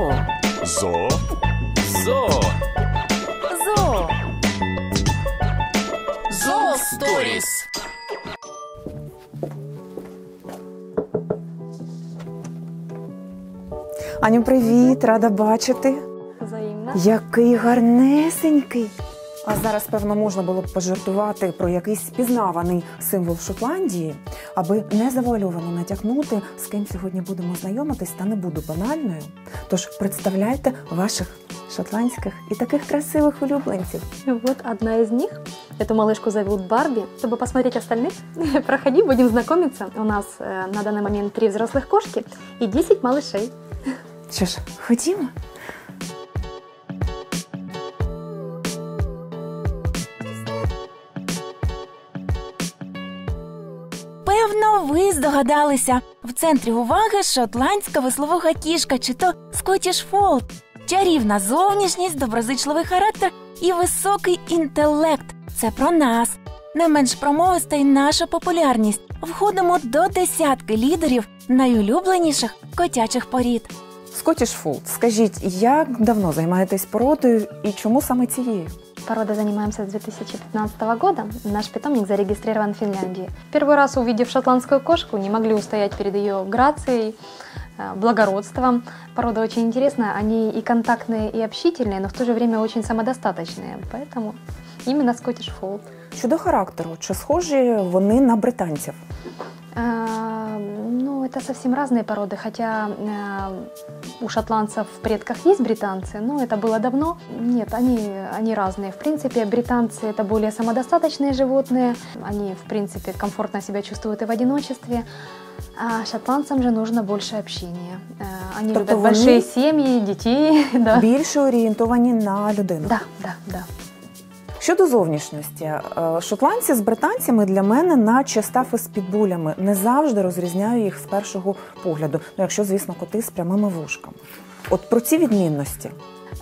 Зо. Зо. Зо. Зо. Зо Сторіс. Аню, привіт, рада бачити. Взаємно. Який гарнесенький. А зараз, певно, можна було б пожартувати про якийсь пізнаваний символ Шотландії, аби не завуальовано натякнути, з ким сьогодні будемо знайомитись, та не буду банальною. Тож представляйте ваших шотландських і таких красивих улюбленців. Вот одна из них. Эту малышку зовут Барби. Чтобы посмотреть остальных, проходи, будем знакомиться. У нас э, на данный момент три взрослых кошки и 10 малышей. Що ж, ходімо. Ви здогадалися. В центрі уваги шотландська висловуха кішка, чи то Scottish Fold. Чарівна зовнішність, доброзичливий характер і високий інтелект. Це про нас. Не менш промовиста й наша популярність. Входимо до десятки лідерів найулюбленіших котячих порід. Scottish Fold, скажіть, як давно займаєтесь породою і чому саме цією? Породой занимаемся с 2015 года. Наш питомник зарегистрирован в Финляндии. Первый раз увидев шотландскую кошку, не могли устоять перед ее грацией, э, благородством. Порода очень интересная, они и контактные, и общительные, но в то же время очень самодостаточные. Поэтому именно Scottish Fold. Щодо характеру, чи схожі вони на британців? А, Ну, это совсем разные породы, хотя э, у шотландцев в предках есть британцы, но это было давно. Нет, они, они разные. В принципе, британцы это более самодостаточные животные, они, в принципе, комфортно себя чувствуют и в одиночестве. А шотландцам же нужно больше общения. Э, Они Тобто любят вони- большие семьи, детей. Да. Більше орієнтовані на людину. да, да, да. Щодо зовнішності, е, шотландці з британцями для мене наче стафи з підбулями. Не завжди розрізняю їх з першого погляду. Ну, якщо, звісно, коти з прямими вушками. От про ці відмінності.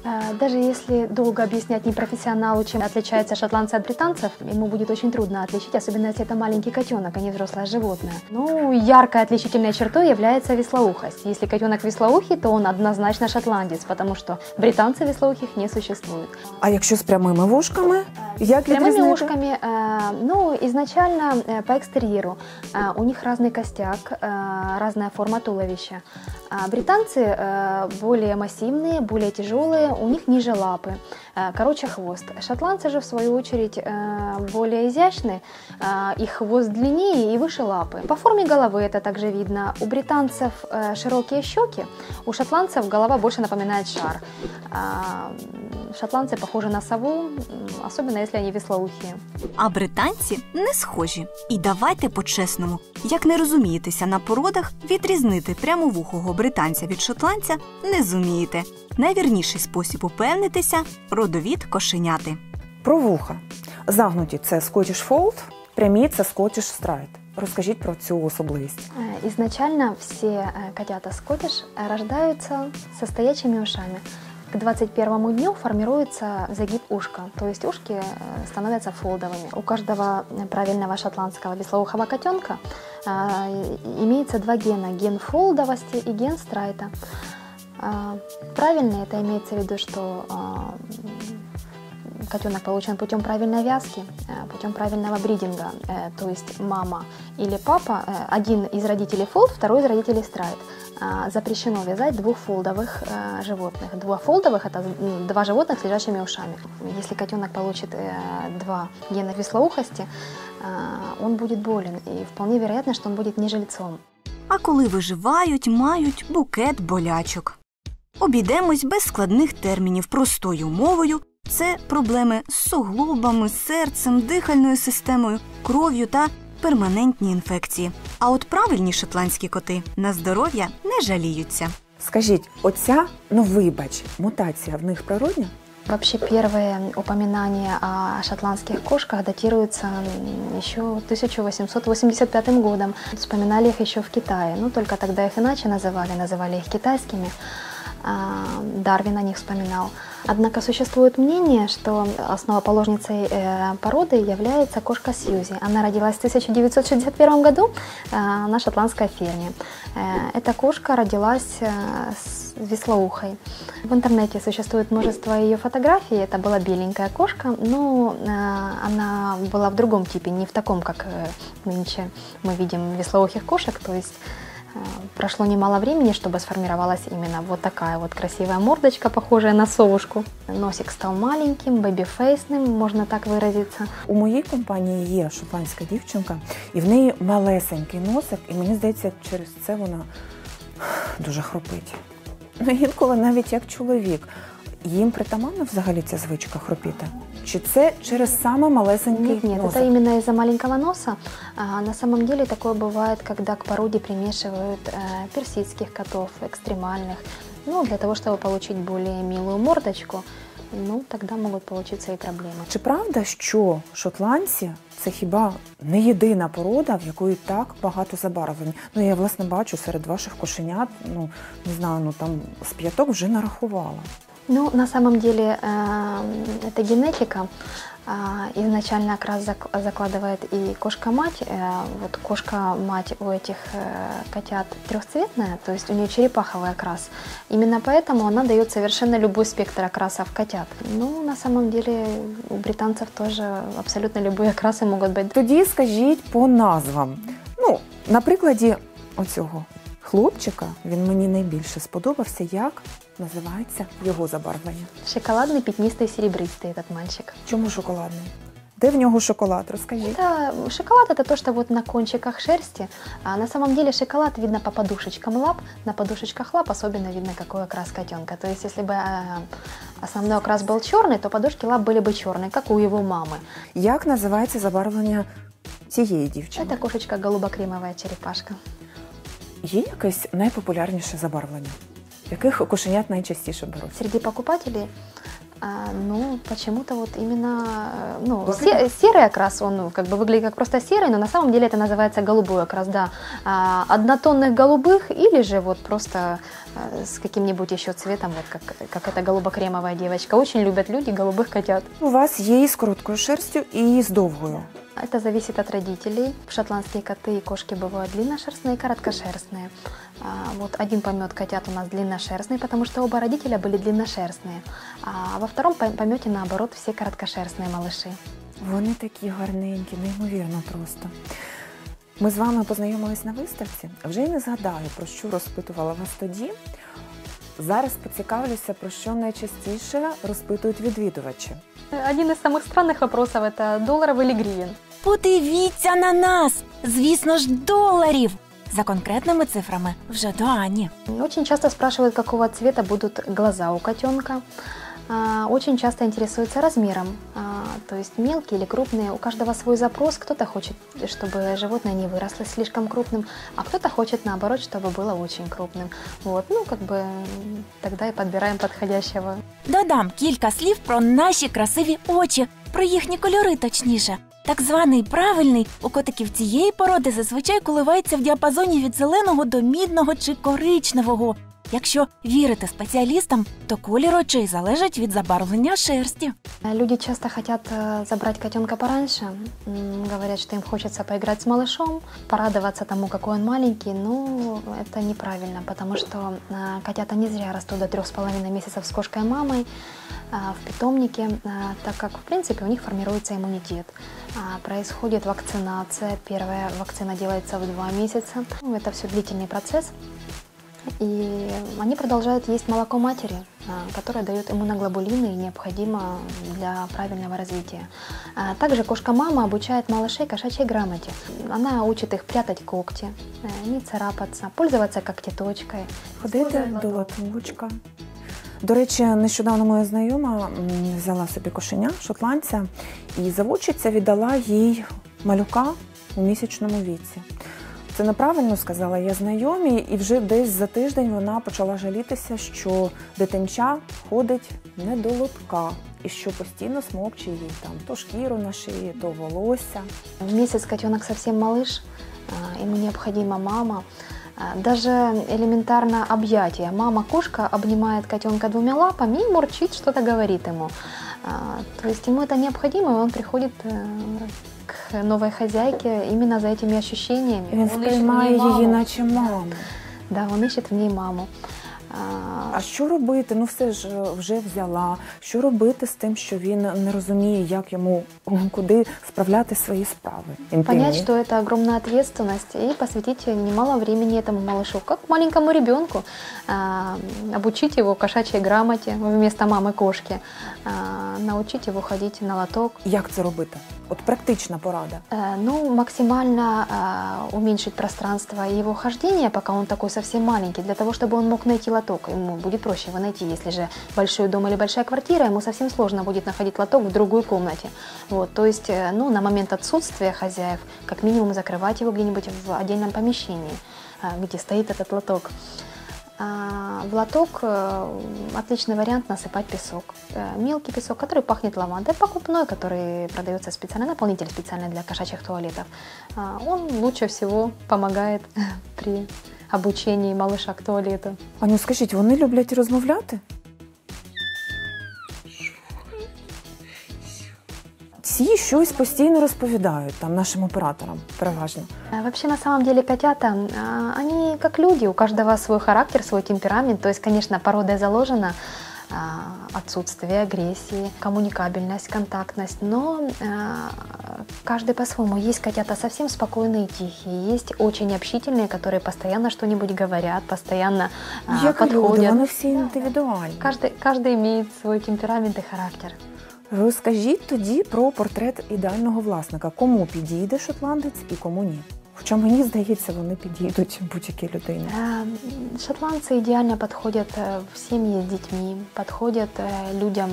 Э, Даже если долго объяснять непрофессионалу, чем отличаются шотландцы от британцев, ему будет очень трудно отличить, особенно если это маленький котенок, а не взрослое животное. Ну, яркой отличительной чертой является веслоухость. Если котенок веслоухий, то он однозначно шотландец, потому что британцев веслоухих не существует. А якщо з прямими вушками, як С прямыми ушками, э, ну, изначально э, по экстерьеру э, у них разный костяк, э, разная форма туловища. А британцы э, более массивные, более тяжелые, у них ниже лапы, короче хвост. Шотландцы же, в свою очередь, э, более изящны, э, их хвост длиннее и выше лапы. По форме головы это также видно. У британцев э, широкие щеки, у шотландцев голова больше напоминает шар. А, м, Шотландцы похожи на сову, м, особенно если они веслоухие. А британці не схожі. І давайте по-чесному, як не розумієтеся на породах, відрізнити прямовухого британця від шотландця не зумієте. Найвірніший спосіб упевнитися родовід кошеняти. Про вуха. Загнуті це Scottish Fold, прямі це Scottish Straight. Розкажіть про цю особливість. Э, Изначально все э, котята скотиш э, рождаются со стоячими ушами. К 21 дню формируется загиб ушка, то есть ушки э, становятся фолдовыми. У каждого э, правильного шотландского веслоухого котенка э, имеется два гена, ген фолдовости и ген страйта. А, Правильно это имеется в виду, что а, котенок получен путем правильной вязки, э, путем правильного бридинга, э, то есть мама или папа, э, один из родителей фолд, второй из родителей страйт. А, Запрещено вязать двухфолдовых э, животных. Двухфолдовых это м, два животных с лежащими ушами. Если котенок получит два гена веслоухости, он будет болен, и вполне вероятно, что он будет не жильцом. А коли виживають, мають букет болячок. Обійдемось без складних термінів простою мовою. Це проблеми з суглобами, серцем, дихальною системою, кров'ю та перманентні інфекції. А от правильні шотландські коти на здоров'я не жаліються. Скажіть, оця, ну вибач, мутація в них природня? Вообще первые упоминания о шотландских кошках датируются м, еще 1885 годом. Вспоминали их еще в Китае, но только тогда их иначе называли, называли их китайскими. А, Дарвин о них вспоминал. Однако существует мнение, что основоположницей э, породы является кошка Сьюзи. Она родилась в 1961 году э, на шотландской ферме. Э, Эта кошка родилась с веслоухой. В интернете существует множество ее фотографий. Это была беленькая кошка, но она была в другом типе, не в таком, как нынче мы видим веслоухих кошек. То есть прошло немало времени, чтобы сформировалась именно вот такая вот красивая мордочка, похожая на совушку. Носик стал маленьким, бэби-фейсным, можно так выразиться. У моїй компанії є шотландська дівчинка, і в неї малесенький носик, і мені здається, через це вона дуже хропить. Ну, інколи навіть як чоловік. Їм притаманна взагалі ця звичка хропіти? Чи це через саме малесенький Нет, нет, носик? это именно из-за маленького носа. А, на самом деле такое бывает, когда к породе примешивают э, персидских котов, экстремальных. Ну, для того, чтобы получить более милую мордочку, ну, тогда могут получиться и проблемы. Чи правда, що шотландці це хіба не єдина порода, в якої так багато забарвлень? Ну я власне бачу серед ваших кошенят, ну не знаю, ну там з п'яток вже нарахувала. Ну, на самом деле, э, это генетика. А, Изначально окрас зак- закладывает и кошка-мать. Э, Вот кошка-мать у этих э, котят трехцветная, то есть у нее черепаховый окрас. Именно поэтому она дает совершенно любой спектр окрасов котят. Ну, на самом деле, у британцев тоже абсолютно любые окрасы могут быть. Тоді скажіть по назвам. Ну, на прикладі оцього хлопчика він мені найбільше сподобався, як називається його забарвлення. Шоколадный, пятнистый, серебристый этот мальчик. Чому шоколадний? Де в нього шоколад? Розкажіть. Это, шоколад это то, что вот на кончиках шерсти. А на самом деле шоколад видно по подушечкам лап. На подушечках лап особенно видно, какой окрас котенка. То есть, если бы э, основной окрас был черный, то подушки лап были бы черные, как у его мамы. Як називається забарвлення цієї дівчини? Это кошечка голубокремовая черепашка. Є якесь найпопулярніше забарвлення? Яких кошенят найчастіше беруть? Среди покупателей, а, ну, почему-то вот именно, э, ну, Вот се- серый окрас, он ну, как бы выглядит как просто серый, но на самом деле это называется голубой окрас, да. А, однотонных голубых или же вот просто э, с каким-нибудь еще цветом, вот как, как эта голубокремовая девочка. Очень любят люди голубых котят. У вас є і з короткою шерстю, і з довгою. Это зависит от родителей. Шотландские коты и кошки бывают длинношерстные и короткошерстные. А, Вот один помет котят у нас длинношерстный, потому что оба родителя были длинношерстные. А во втором пом- помете, наоборот, все короткошерстные малыши. Вони такі гарненькі, неймовірно просто. Ми з вами познайомились на виставці. Вже й не згадаю, про що розпитувала вас тоді. Зараз поцікавлюся, про що найчастіше розпитують відвідувачі. Один из самых странных вопросов – это долларов или гривен. Подивіться на нас! Звісно ж, доларів! За конкретними цифрами вже до Ані. Очень часто спрашивают, какого цвета будут глаза у котенка. А, Очень часто интересуются размером, а, то есть мелкие или крупные. У каждого свой запрос. Кто-то хочет, чтобы животное не выросло слишком крупным, а кто-то хочет наоборот, чтобы было очень крупным. Вот, ну как бы м, тогда и подбираем подходящего. Додам кілька слів про наші красиві очі, про їхні кольори точніше. Так званий правильний у котиків цієї породи зазвичай коливається в діапазоні від зеленого до мідного чи коричневого. Якщо вірити спеціалістам, то колір очей залежить від забарвлення шерсті. А Люди часто хотят э, забрать котенка пораньше, М, говорят, что им хочется поиграть с малышом, порадоваться тому, какой он маленький, но это неправильно, потому что э, котята не зря растут до трех с половиной месяцев с кошкой-мамой а, в питомнике, а, так как, в принципе, у них формируется иммунитет. А, Происходит вакцинация, первая вакцина делается в два месяца, Ну, это все длительный процесс. И они продолжают есть молоко матери, а, которое дает иммуноглобулины и необходимо для правильного развития. А Также кошка-мама обучает малышей кошачьей грамоте. Она учит их прятать когти, э, не царапаться, пользоваться когтеточкой. Ходити до латуночка. До речі, нещодавно моя знайома м, взяла собі кошеня, шотландця, і заводчиця віддала їй малюка у місячному віці. Це неправильно сказала я знайомій, і вже десь за тиждень вона почала жалітися, що дитинча ходить не до лотка, і що постійно смокче їй там то шкіру на шиї, то волосся. В месяц котенок совсем малыш, а, ему необходима мама. А, Даже элементарно объятие. Мама-кошка обнимает котенка двумя лапами и мурчит, что-то говорит ему. А, То есть ему это необходимо, и он приходит э, к новой хозяйке именно за этими ощущениями. Він Он ищет в ней сприймає її, маму. наче маму. Да, он ищет в ней маму. А, А що робити? Ну все ж е, вже взяла. Що робити з тим, що він не розуміє, як йому м, куди справляти свої справи? інтимні? Понять, что это огромная ответственность и посвятить немало времени этому малышу, как маленькому ребенку, а, обучить его кошачьей грамоте вместо мамы кошки, а, научить его ходить на лоток. Як це робити? От практична порада. Э, Ну, максимально а, уменьшить пространство его хождения, пока он такой совсем маленький, для того, чтобы он мог найти лоток. Ему будет проще его найти, если же большой дом или большая квартира, ему совсем сложно будет находить лоток в другой комнате. Вот, то есть, э, ну, на момент отсутствия хозяев, как минимум закрывать его где-нибудь в отдельном помещении, а, где стоит этот лоток. А в лоток э, отличный вариант насыпать песок. Э, Мелкий песок, который пахнет лавандой, покупной, который продается специально, наполнитель специальный для кошачьих туалетов. А, Он лучше всего помогает при обучении малыша к туалету. Аню, скажіть, вони люблять розмовляти? Всі щось постійно розповідають там нашим операторам, переважно. А Вообще, на самом деле, котята, а, они как люди, у каждого свой характер, свой темперамент. То есть, конечно, породой заложена а, отсутствие агрессии, коммуникабельность, контактность, но а, каждый по-своему. Есть котята совсем спокойные и тихие, есть очень общительные, которые постоянно что-нибудь говорят, постоянно а, Як люди, подходят. вони всі індивідуальні. Каждый, каждый имеет свой темперамент и характер. Розкажіть тоді про портрет ідеального власника. Кому підійде шотландець і кому ні. Хоча мені здається, вони підійдуть будь-якій людині. Э, Шотландцы идеально подходят э, в семьи с детьми, подходят э, людям,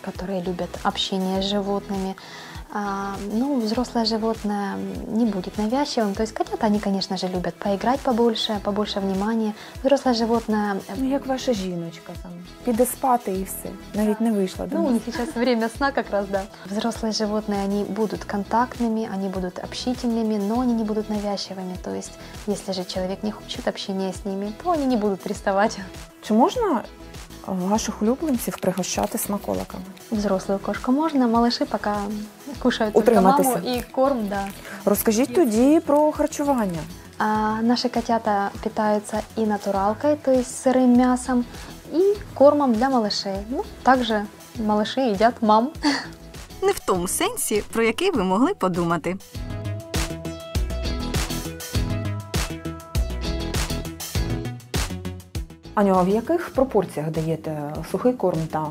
которые любят общение с животными. А, Ну, взрослое животное не будет навязчивым. То есть котята, они, конечно же, любят поиграть побольше, побольше внимания. Взрослое животное, э, Ну, як ваша жіночка там. Піде спати і все. Навіть не вийшла до ну, у нас. них сейчас время сна как раз, да. Взрослые животные, они будут контактными, они будут общительными, но они не будут навязчивыми. То есть, если же человек не хочет общения с ними, то они не будут приставать. Чи можна ваших улюбленців пригощати смаколиками? Взрослую кошку можно, малыши пока кушают только Утриматися. маму и корм, да. Розкажіть тоді про харчування. А наши котята питаются и натуралкой, то есть сырым мясом, и кормом для малышей. Ну, также малыши едят мам. Не в тому сенсі, про який ви могли подумати. Аню, а в яких пропорціях даєте сухий корм та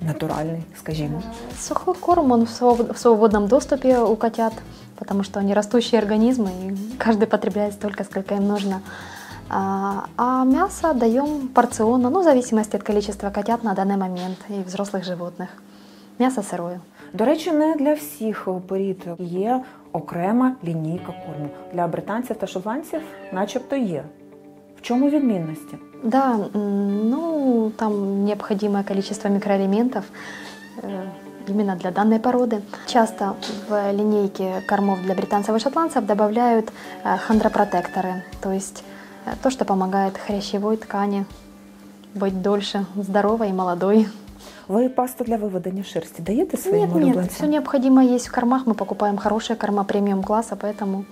натуральний, скажімо? Сухой корм, он в своб- в свободном доступе у котят, потому что они растущие организмы, и каждый потребляет столько, сколько им нужно. А, а мясо даем порционно, ну, в зависимости от количества котят на данный момент и взрослых животных. Мясо сырое. До речі, не для всіх порід є окрема лінійка корму. Для британців та шотландців начебто є. В чому відмінності? Да, м, ну, там необходимое количество микроэлементов э, именно для данной породы. Часто в линейке кормов для британцев и шотландцев добавляют э, хондропротекторы, то есть э, то, что помогает хрящевой ткани быть дольше здоровой и молодой. Ви пасту для виведення шерсті даєте своїм Нет, нет, все улюбленцям? необходимое есть в кормах. Мы покупаем хорошие корма премиум класса, поэтому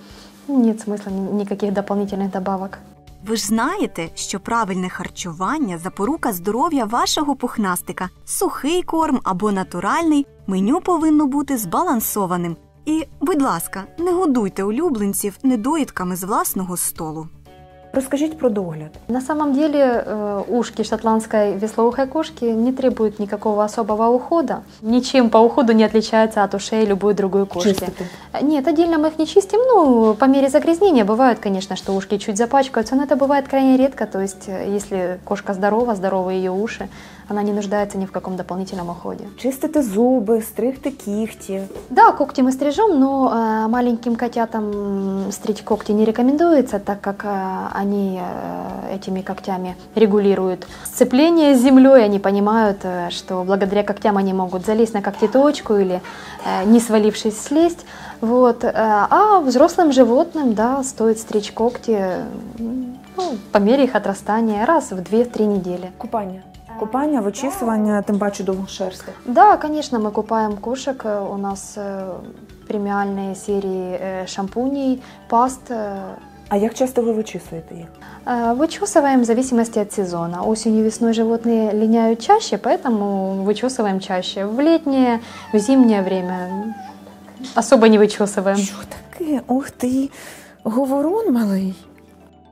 нет смысла ни- никаких дополнительных добавок. Ви ж знаєте, що правильне харчування запорука здоров'я вашого пухнастика. Сухий корм або натуральний меню повинно бути збалансованим. І, будь ласка, не годуйте улюбленців недоїдками з власного столу. Розкажіть про догляд. На самом деле э, ушки шотландской веслоухой кошки не требуют никакого особого ухода. Ничем по уходу не отличается от ушей любой другой кошки. Чистити. Э, Нет, отдельно мы их не чистим. Ну, по мере загрязнения бывает, конечно, что ушки чуть запачкаются, но это бывает крайне редко. То есть, э, если кошка здорова, здоровы ее уши, она не нуждается ни в каком дополнительном уходе. Чистити зуби, стригти кігті. Да, когти мы стрижем, но э, маленьким котятам стричь когти не рекомендуется, так как э, они э, этими когтями регулируют сцепление с землей. Они понимают, э, что благодаря когтям они могут залезть на когтеточку или, э, не свалившись, слезть. Вот. э, А взрослым животным, да, стоит стричь когти ну, по мере их отрастания раз в 2-3 недели. Купання. Купання, вичісування, тим паче довгошерстих. Да, конечно, мы купаем кошек. Э, У нас э, премиальные серии э, шампуней, паст. э, А як часто ви вичісуєте їх? э, Вычесываем в зависимости от сезона. Осенью, весной животные линяют чаще, поэтому вычесываем чаще. В летнее, в зимнее время особо не вычесываем. Що таке? Ух ти, говорун малий.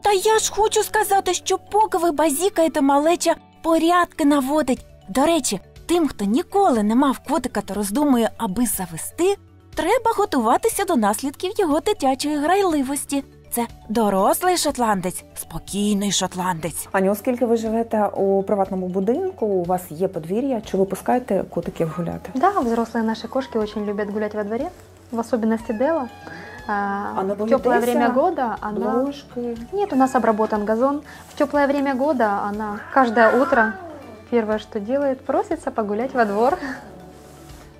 Та я ж хочу сказати, що поки ви базікаєте, малеча порядки наводить. До речі, тим, хто ніколи не мав котика та роздумує, аби завести, треба готуватися до наслідків його дитячої грайливості. Це дорослий шотландець, спокійний шотландець. Аню, оскільки ви живете у приватному будинку, у вас є подвір'я, чи ви пускаєте котиків гуляти? Да, взрослые наши кошки очень любят гулять во дворе, в особенности Дела. А, не в теплое время года она... Ложки. Нет, у нас обработан газон. В теплое время года она каждое утро первое, что делает, просится погулять во двор.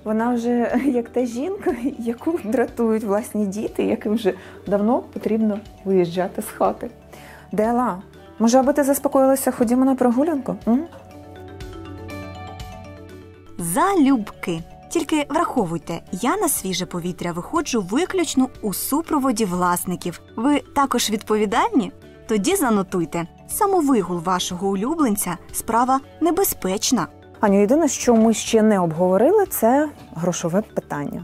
Вона вже як та жінка, яку дратують власні діти, яким вже давно потрібно виїжджати з хати. Дела, може, аби ти заспокоїлася, ходімо на прогулянку? М? Залюбки. Тільки враховуйте, я на свіже повітря виходжу виключно у супроводі власників. Ви також відповідальні? Тоді занотуйте, самовигул вашого улюбленця справа небезпечна. Аню, єдине, що ми ще не обговорили, це грошове питання.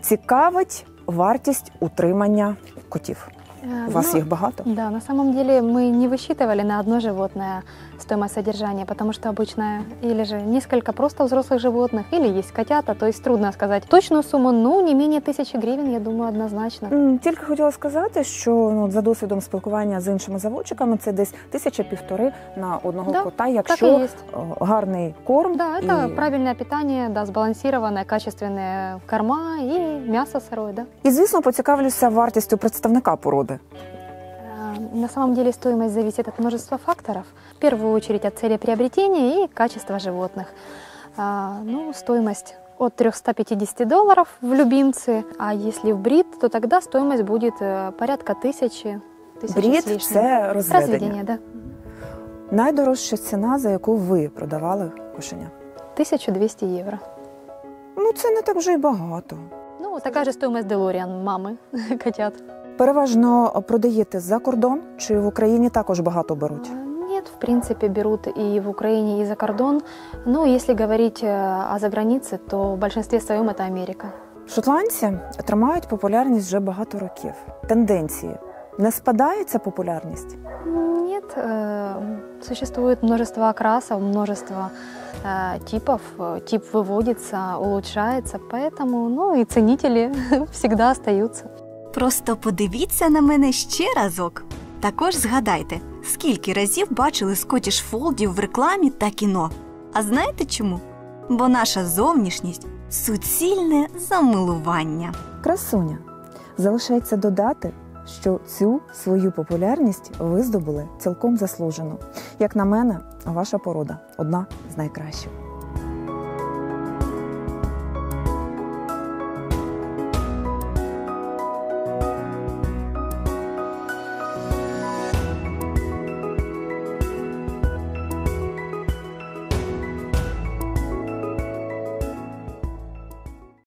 Цікавить вартість утримання котів. Э, У вас ну, їх багато? Да, на самом деле мы не высчитывали на одно животное стоимость содержания, потому что обычно или же несколько просто взрослых животных, или есть котята, то есть трудно сказать точную сумму, ну, не менее тысячи гривен, я думаю, однозначно. М, Тільки хотіла сказати, що ну, за досвідом спілкування з іншими заводчиками це десь тисяча півтори на одного Да, кота, Так и якщо есть. о, гарний корм. Да, это і... правильное питание, да, сбалансированное, качественные корма и мясо сырое, да. і, звісно, поцікавлюся вартістю представника породи. На самом деле стоимость зависит от множества факторов. В первую очередь от цели приобретения и качества животных. А, Ну, стоимость от 350 долларов в любимцы, а если в брит, то тогда стоимость будет э, порядка тысячи, Брід лишним. це розведення. Разведение, да. Найдорожча ціна, за яку ви продавали кошеня. 1200 евро. Ну, це не так вже й багато. Ну, такая же стоимость Делориан мамы котят. Переважно продаєте за кордон чи в Україні також багато беруть? А, Нет, в принципе, берут и в Украине, и за кордон. Но если говорить э, о загранице, то в большинстве своем это Америка. Шотландці тримають популярність вже багато років. Тенденції. Не спадає ця популярність? Нет, э, существует множество окрасов, множество э, типов. Э, Тип выводится, улучшается, поэтому, ну и ценители всегда остаются. Просто подивіться на мене ще разок. Також згадайте, скільки разів бачили скотіш фолдів в рекламі та кіно. А знаєте чому? Бо наша зовнішність суцільне замилування. Красуня. Залишається додати, що цю свою популярність ви здобули цілком заслужено. Як на мене, ваша порода одна з найкращих.